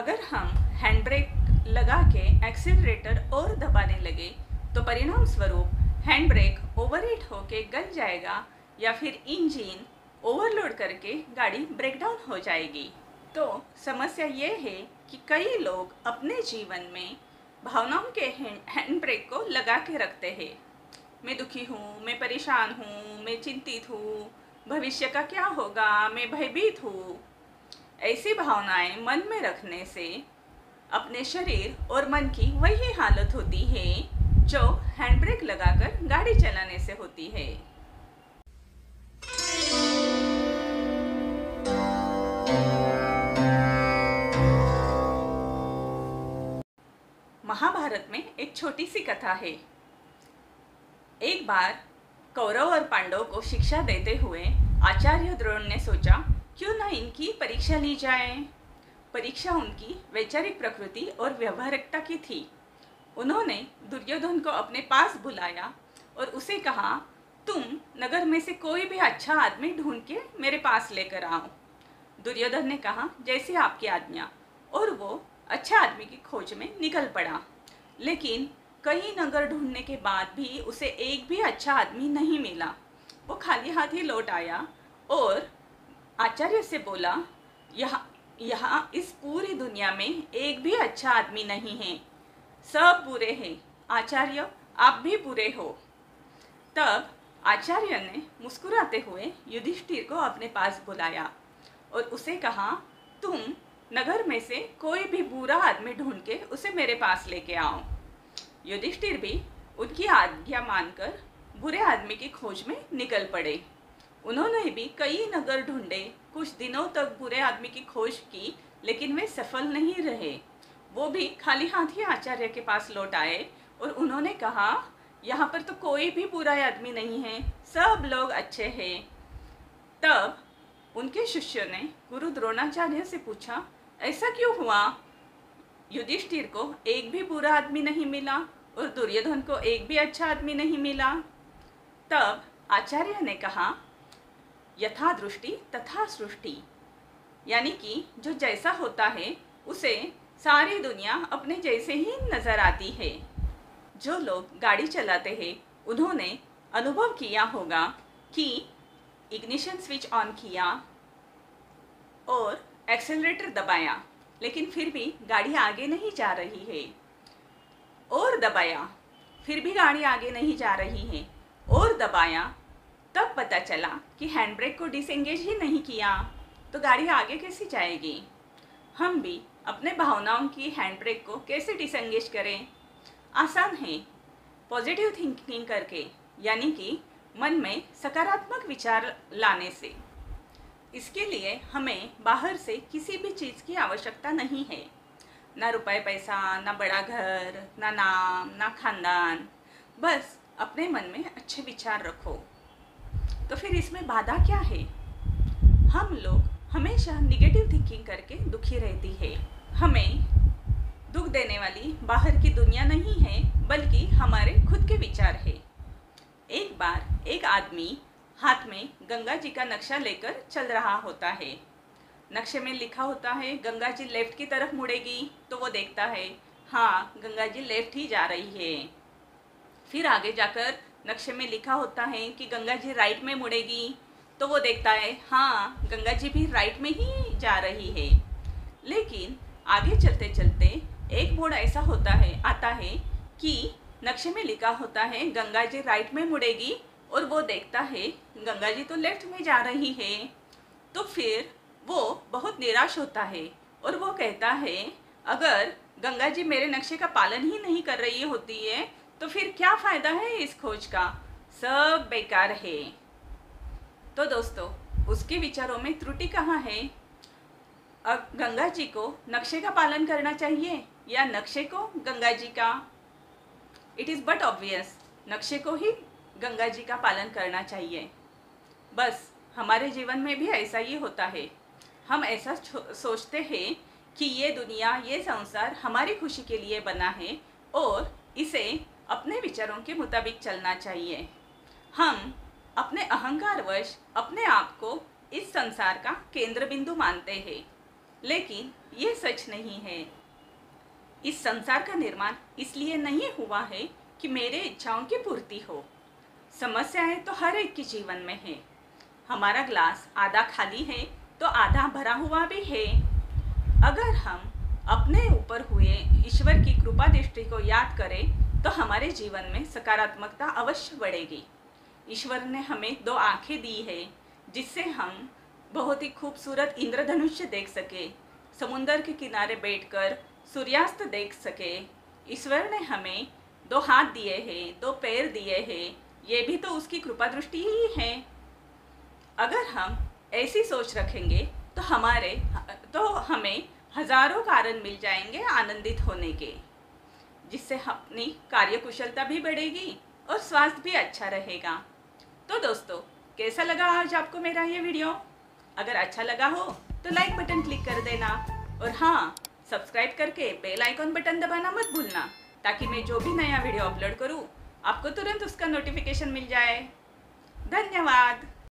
अगर हम hand brake लगा के एक्सीलरेटर और दबाने लगे तो परिणाम स्वरूप हैंड ब्रेक ओवरहीट होके गल जाएगा या फिर इंजन ओवरलोड करके गाड़ी ब्रेकडाउन हो जाएगी। तो समस्या ये है कि कई लोग अपने जीवन में भावनाओं के हैंड ब्रेक को लगा के रखते हैं। मैं दुखी हूँ, मैं परेशान हूँ, मैं चिंतित हूँ, भविष्य का क्या होगा, मैं भयभीत हूँ। ऐसी भावनाएँ मन में रखने से अपने शरीर और मन की वही हालत होती है, जो हैंड ब्रेक लगाकर गाड़ी चलाने से होती है। महाभारत में एक छोटी सी कथा है। एक बार कौरव और पांडव को शिक्षा देते हुए आचार्य द्रोण ने सोचा क्यों ना इनकी परीक्षा ली जाए? परीक्षा उनकी वैचारिक प्रकृति और व्यवहारिकता की थी। उन्होंने दुर्योधन को अपने पास बुलाया और उसे कहा, तुम नगर में से कोई भी अच्छा आदमी ढूंढ के मेरे पास लेकर आओ। दुर्योधन ने कहा, जैसे आपकी आज्ञा। और वो अच्छा आदमी की खोज में निकल पड़ा। लेकिन कई नगर ढूँढने के बाद भी उसे एक भी अच्छा आदमी नहीं मिला। वो खाली हाथ ही लौट आया और आचार्य से बोला, यहाँ यहाँ इस पूरी दुनिया में एक भी अच्छा आदमी नहीं है। सब बुरे हैं। आचार्य, आप भी बुरे हो। तब आचार्य ने मुस्कुराते हुए युधिष्ठिर को अपने पास बुलाया और उसे कहा, तुम नगर में से कोई भी बुरा आदमी ढूंढ के उसे मेरे पास लेके आओ। युधिष्ठिर भी उनकी आज्ञा मानकर बुरे आदमी की खोज में निकल पड़े। उन्होंने भी कई नगर ढूंढे, कुछ दिनों तक बुरे आदमी की खोज की, लेकिन वे सफल नहीं रहे। वो भी खाली हाथ ही आचार्य के पास लौट आए और उन्होंने कहा, यहाँ पर तो कोई भी बुरा आदमी नहीं है, सब लोग अच्छे हैं। तब उनके शिष्य ने गुरु द्रोणाचार्य से पूछा, ऐसा क्यों हुआ? युधिष्ठिर को एक भी बुरा आदमी नहीं मिला और दुर्योधन को एक भी अच्छा आदमी नहीं मिला? तब आचार्य ने कहा यथा दृष्टि तथा सृष्टि। यानी कि जो जैसा होता है, उसे सारी दुनिया अपने जैसे ही नज़र आती है। जो लोग गाड़ी चलाते हैं, उन्होंने अनुभव किया होगा कि इग्निशन स्विच ऑन किया और एक्सेलरेटर दबाया, लेकिन फिर भी गाड़ी आगे नहीं जा रही है। और दबाया, फिर भी गाड़ी आगे नहीं जा रही है। और दबाया तब पता चला कि हैंड ब्रेक को डिसएंगेज ही नहीं किया तो गाड़ी आगे कैसे जाएगी? हम भी अपने भावनाओं की हैंड ब्रेक को कैसे डिसंगेज करें? आसान है। पॉजिटिव थिंकिंग करके, यानी कि मन में सकारात्मक विचार लाने से। इसके लिए हमें बाहर से किसी भी चीज़ की आवश्यकता नहीं है। ना रुपए पैसा, ना बड़ा घर, ना नाम, ना खानदान। बस अपने मन में अच्छे विचार रखो। तो फिर इसमें बाधा क्या है? हम लोग हमेशा निगेटिव थिंकिंग करके दुखी रहती है। हमें दुख देने वाली बाहर की दुनिया नहीं है, बल्कि हमारे खुद के विचार है। एक बार एक आदमी हाथ में गंगा जी का नक्शा लेकर चल रहा होता है। नक्शे में लिखा होता है, गंगा जी लेफ़्ट की तरफ़ मुड़ेगी। तो वो देखता है हाँ गंगा जी लेफ़्ट ही जा रही है। फिर आगे जाकर नक्शे में लिखा होता है कि गंगा जी राइट में मुड़ेगी तो वो देखता है हाँ गंगा जी भी राइट में ही जा रही है। लेकिन आगे चलते चलते एक मोड़ ऐसा होता है, आता है कि नक्शे में लिखा होता है गंगा जी राइट में मुड़ेगी, और वो देखता है गंगा जी तो लेफ़्ट में जा रही है। तो फिर वो बहुत निराश होता है, और वो कहता है, अगर गंगा जी मेरे नक्शे का पालन ही नहीं कर रही होती है तो फिर क्या फ़ायदा है इस खोज का? सब बेकार है। तो दोस्तों, उसके विचारों में त्रुटि कहाँ है? अब गंगा जी को नक्शे का पालन करना चाहिए या नक्शे को गंगा जी का? इट इज़ बट ऑब्वियस नक्शे को ही गंगा जी का पालन करना चाहिए। बस, हमारे जीवन में भी ऐसा ही होता है। हम ऐसा सोचते हैं कि ये दुनिया, ये संसार हमारी खुशी के लिए बना है और विचारों के मुताबिक चलना चाहिए। हम अपने अहंकारवश अपने आप को इस संसार का केंद्र बिंदु मानते हैं। लेकिन ये सच नहीं है। इस संसार का निर्माण इसलिए नहीं हुआ है कि मेरे इच्छाओं की पूर्ति हो। समस्याएँ तो हर एक के जीवन में है। हमारा ग्लास आधा खाली है तो आधा भरा हुआ भी है। अगर हम अपने ऊपर हुए ईश्वर की कृपा दृष्टि को याद करें तो हमारे जीवन में सकारात्मकता अवश्य बढ़ेगी। ईश्वर ने हमें दो आँखें दी है, जिससे हम बहुत ही खूबसूरत इंद्रधनुष्य देख सके, समुंदर के किनारे बैठकर सूर्यास्त देख सके। ईश्वर ने हमें दो हाथ दिए हैं, दो पैर दिए हैं, ये भी तो उसकी कृपा दृष्टि ही है। अगर हम ऐसी सोच रखेंगे तो हमारे तो हमें हज़ारों कारण मिल जाएँगे आनंदित होने के। जिससे अपनी कार्यकुशलता भी बढ़ेगी और स्वास्थ्य भी अच्छा रहेगा। तो दोस्तों, कैसा लगा आज आपको मेरा ये वीडियो? अगर अच्छा लगा हो तो लाइक बटन क्लिक कर देना। और हाँ सब्सक्राइब करके बेल आइकॉन बटन दबाना मत भूलना, ताकि मैं जो भी नया वीडियो अपलोड करूँ, आपको तुरंत उसका नोटिफिकेशन मिल जाए। धन्यवाद।